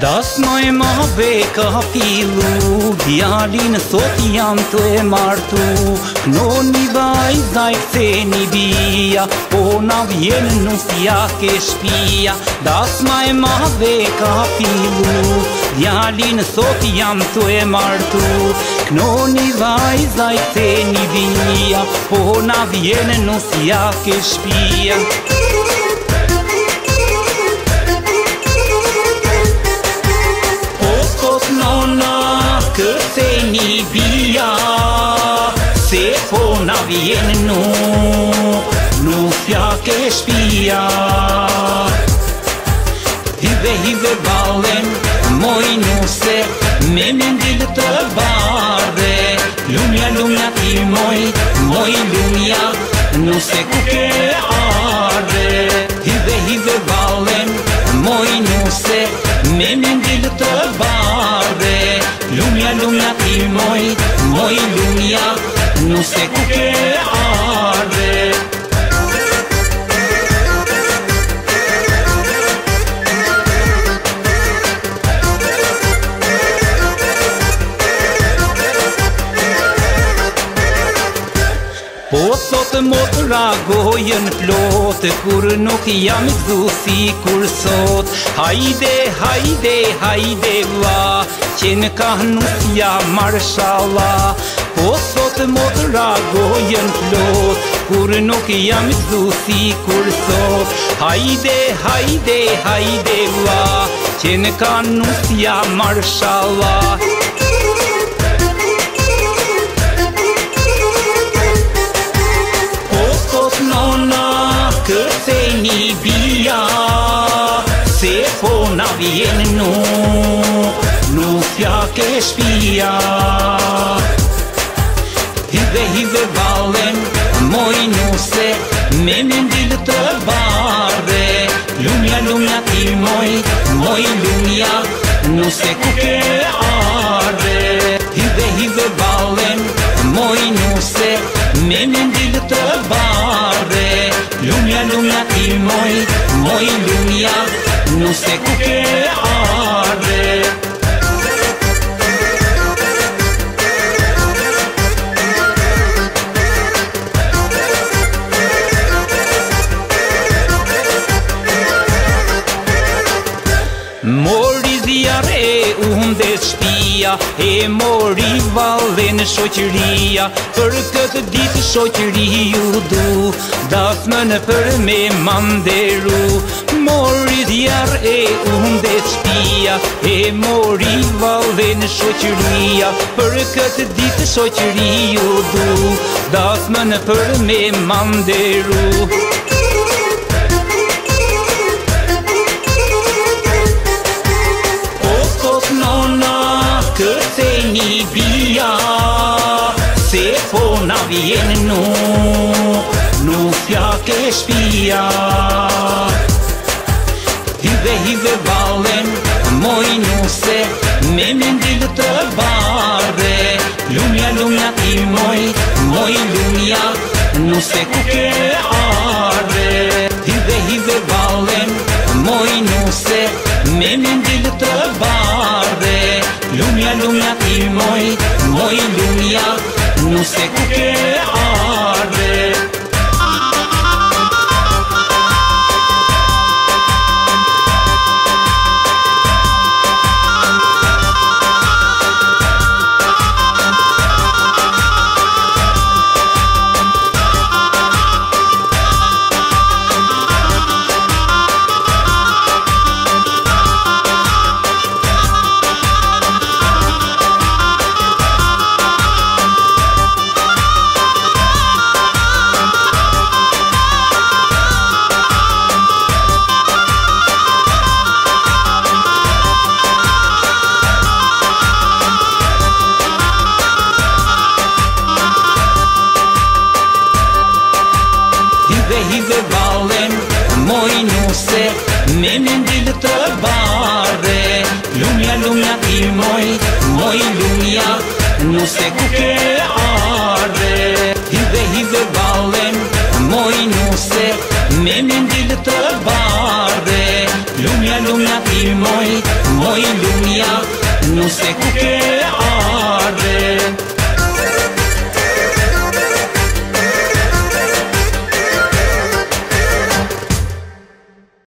Das noj ma ka filu Djali në jam të e martu Kno një baj zaj këtë një bia Po na vjen në fja ke shpia Das ma e ma ka filu Djali në jam të e martu Kno një baj zaj këtë një bia Po na vjen në fja ke shpia këtë një bia Se po na vjen nu Nuk ja ke shpia Hive, hive balen Moj nuse Me mendil të barde Lumja, lumja ti moj Moj lumja Nuse ku ke arde Hive, hive balen Moj nuse Me mendil të barde luna y muy, muy lumia, no sé qué arde. të mot gojën plotë Kur nuk jam i si kur sot Hajde, hajde, hajde la Që në ka nuk marshala Po sot të mot ragojën Kur nuk jam i si kur sot Hajde, hajde, hajde la Që në ka nuk marshala Hajde, hajde, hajde këtë një bia Se po na vjen nu Nuk ja ke shpia Hive, hive valen Moj nuse Me me mbil të barre Lumja, lumja ti moj Moj lumja Nuse ku ke arre Hive, hive valen Moj nuse Me me mbil të barre muy, muy lumière. Nous c'est qué. Ah. e shtia E mori valde në shoqëria Për këtë ditë shoqëri ju du Dasmë në për me manderu Mori djarë e unde të shtia E mori valde në shoqëria Për këtë ditë shoqëri ju du Dasmë në për me manderu Mori e Një bia, se po na vijenë nuk, nuk pja ke shpia Hive hive valen, moi nuse, me me ndilë të vare Lumja lumja ti moi, moi lumja, nuse ku ke a nous c'est coupé. se Me me ndilë të bare Lumja, lumja ti moj Moj lumja Nuse ku ke are Hive, hive valen Moj nuse Me me ndilë të bare Lumja, lumja ti moj Moj lumja Nuse ku ke are